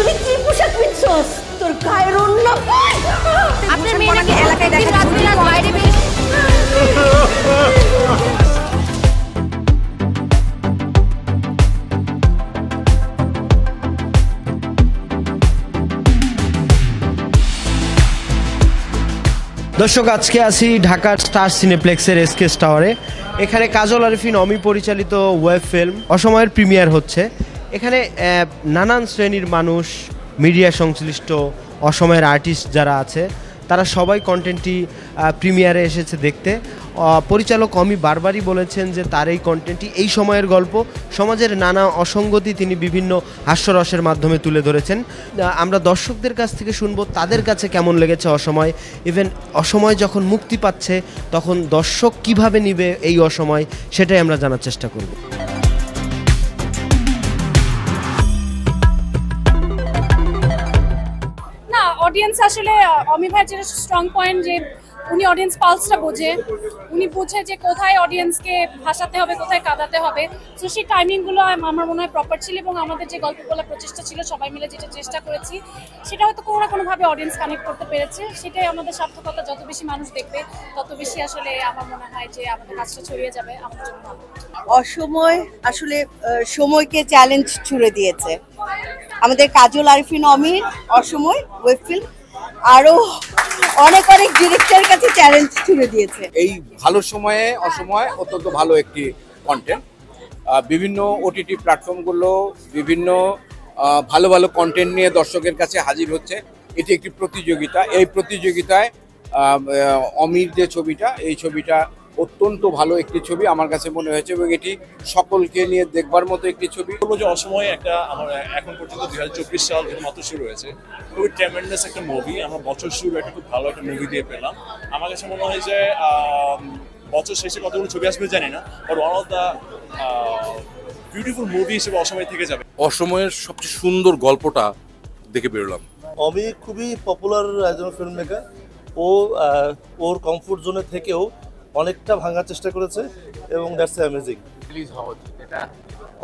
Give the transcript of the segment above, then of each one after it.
তুই কি পোশাক পিনছস তোর গায়ের অন্য আপনার মেয়ে নাকি এলাকায় দেখা বাইরে বেরিয়ে দর্শক আজকে আছি ঢাকার স্টার সিনেপ্লেক্সের এসকেস টাওয়ারে এখানে কাজল আরিফিন অমি পরিচালিত ওয়েব ফিল্ম অসময়ের প্রিমিয়ার হচ্ছে। এখানে নানান শ্রেণির মানুষ, মিডিয়া সংশ্লিষ্ট, অসময়ের আর্টিস্ট যারা আছে, তারা সবাই কন্টেন্টটি প্রিমিয়ারে এসেছে দেখতে। পরিচালক অমি বারবারই বলেছেন যে তার এই কন্টেন্টটি এই সময়ের গল্প। সমাজের নানা অসঙ্গতি তিনি বিভিন্ন হাস্যরসের মাধ্যমে তুলে ধরেছেন। আমরা দর্শকদের কাছ থেকে শুনব তাদের কাছে কেমন লেগেছে অসময়। ইভেন অসময় যখন মুক্তি পাচ্ছে, তখন দর্শক কীভাবে নিবে এই অসময়, সেটাই আমরা জানার চেষ্টা করব। আসলে অমি ভাইয়ের যেটা স্ট্রং পয়েন্ট যে উনি অডিয়েন্স পালসটা বোঝে, উনি বোঝে যে কোথায় অডিয়েন্সকে ভাসাতে হবে, কোথায় কাঁদাতে হবে। তো সেই টাইমিংগুলো আমার মনে হয় প্রপার ছিল এবং আমাদের যে গল্প বলার প্রচেষ্টা ছিল, সবাই মিলে যেটা চেষ্টা করেছি, সেটা হয়তো কোনো না কোনোভাবে অডিয়েন্স কানেক্ট করতে পেরেছে। সেটাই আমাদের সার্থকতা, যত বেশি মানুষ দেখবে, তত বেশি আসলে আমার মনে হয় যে আমাদের কাজটা ছড়িয়ে যাবে আমাদের জন্য। অসময় আসলে সময়কে চ্যালেঞ্জ ছুড়ে দিয়েছে। আমাদের কাজল আরিফিন অমির, অসময় ওয়েব ফিল্ম আরও অনেক অনেক ডিরেক্টরের কাছে চ্যালেঞ্জ ছুড়ে দিয়েছে। এই ভালো সময়ে, অসময়ে অত্যন্ত ভালো একটি কন্টেন্ট বিভিন্ন ওটিটি প্ল্যাটফর্মগুলো বিভিন্ন ভালো ভালো কন্টেন্ট নিয়ে দর্শকের কাছে হাজির হচ্ছে। এটি একটি প্রতিযোগিতা। এই প্রতিযোগিতায় অমির যে ছবিটা, এই ছবিটা অত্যন্ত ভালো একটি ছবি আমার কাছে মনে হয়েছে এবং এটি সকলকে নিয়ে দেখবার মতো একটি ছবি। বলব যে অসময়ে একটা আমার এখন পর্যন্ত দুই হাজার চব্বিশ সাল যেটা মাত্র শুরু হয়েছে খুবই ট্রেমেন্ডাস একটা মুভি আমরা বছর শুরু একটা খুব ভালো একটা মুভি দিয়ে পেলাম। আমার কাছে মনে হয় যে বছর শেষে কতগুলো ছবি আসবে জানি না but one of the beautiful movie হিসেবে অসময় থেকে যাবে। অসময়ের সবচেয়ে সুন্দর গল্পটা দেখে বেরোলাম। অমি খুবই পপুলার একজন ফিল্ম মেকার ও ওর কমফোর্ট জোনে থেকেও অনেকটা ভাঙার চেষ্টা করেছে এবং দ্যাটস অ্যামেজিং রিলিজ হওয়া উচিত। এটা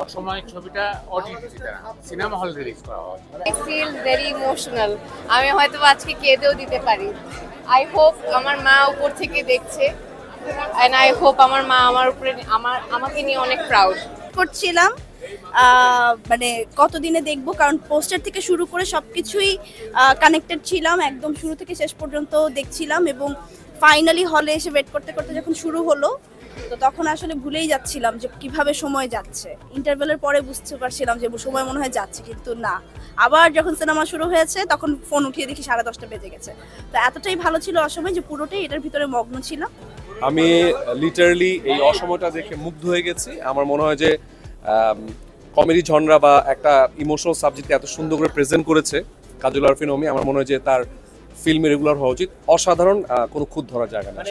অসময় ছবিটা অডিটিতে সিনেমা হল রিলিজ করা হওয়া উচিত। আই ফিল ভেরি ইমোশনাল আমি হয়তো আজকে কেঁদেও দিতে পারি। আই হোপ আমার মা উপর থেকে দেখছে। অ্যান্ড আই হোপ আমার মা আমার উপরে আমার আমাকে নিয়ে অনেক প্রাউড করছিলাম মানে কতদিনে দেখব? কারণ পোস্টার থেকে শুরু করে সবকিছুই কানেক্টেড ছিলাম। একদম শুরু থেকে শেষ পর্যন্ত দেখছিলাম এবং ফাইনালি হলে এসে ওয়েট করতে করতে যখন শুরু হলো, তো তখন আসলে ভুলেই যাচ্ছিলাম যে কীভাবে সময় যাচ্ছে। ইন্টারভেলের পরে বুঝতে পারছিলাম যে সময় মনে হয় যাচ্ছে, কিন্তু না। আবার যখন সিনেমা শুরু হয়েছে, তখন ফোন উঠিয়ে দেখি সাড়ে দশটা বেজে গেছে। তো এতটাই ভালো ছিল অসময় যে পুরোটাই এটার ভিতরে মগ্ন ছিলাম। আমি লিটারলি এই অসময়টা দেখে মুগ্ধ হয়ে গেছি। আমার মনে হয় যে কমেডি ঝনরা বা একটা ইমোশনাল সাবজেক্ট এত সুন্দর করে প্রেজেন্ট করেছে কাজল আরফিন অমি আমার মনে হয় যে তার ফিল্মে রেগুলার হওয়া উচিত। অসাধারণ কোনো খুদ ধরার জায়গা না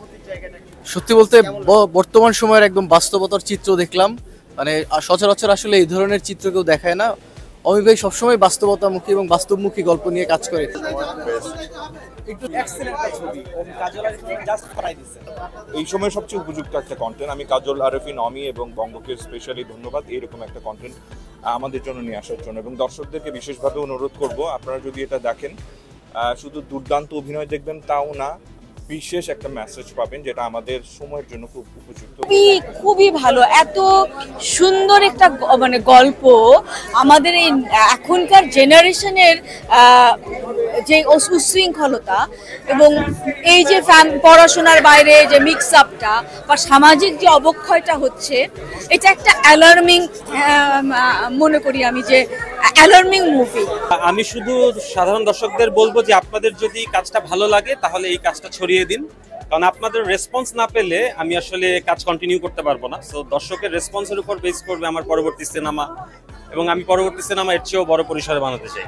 সত্যি বলতে ব- বর্তমান সময়ের একদম বাস্তবতার চিত্র দেখলাম। মানে সচরাচর আসলে এই ধরনের চিত্র কেউ দেখায় না। অমি ভাই সবসময় বাস্তবতামুখী এবং বাস্তবমুখী গল্প নিয়ে কাজ করে। এই সময় সবচেয়ে উপযুক্ত একটা কন্টেন্ট আমি কাজল আরফিন অমি এবং বঙ্গকে স্পেশালি ধন্যবাদ। এইরকম একটা কন্টেন্ট আমাদের জন্য নিয়ে আসার জন্য। এবং দর্শকদেরকে বিশেষভাবে অনুরোধ করব আপনারা যদি এটা দেখেন শুধু দুর্দান্ত অভিনয় দেখবেন তাও না, বিশেষ একটা মেসেজ পাবেন যেটা আমাদের সময়ের জন্য খুব উপযুক্ত। খুবই খুবই ভালো। এত সুন্দর একটা মানে গল্প আমাদের এই এখনকার জেনারেশনের যে উচ্ছৃঙ্খলতা এবং এই যে পড়াশোনার বাইরে যে মিক্স আপটা বা সামাজিক যে অবক্ষয়টা হচ্ছে, এটা একটা অ্যালার্মিং মনে করি আমি যে অ্যালার্মিং মুভি। আমি শুধু সাধারণ দর্শকদের বলব যে আপনাদের যদি কাজটা ভালো লাগে, তাহলে এই কাজটা ছড়িয়ে দিন। কারণ আপনাদের রেসপন্স না পেলে আমি আসলে কাজ কন্টিনিউ করতে পারব না। সো দর্শকের রেসপন্সের উপর বেস করবে আমার পরবর্তী সিনেমা এবং আমি পরবর্তী সিনেমা এর চেয়েও বড় পরিসরে বানাতে চাই।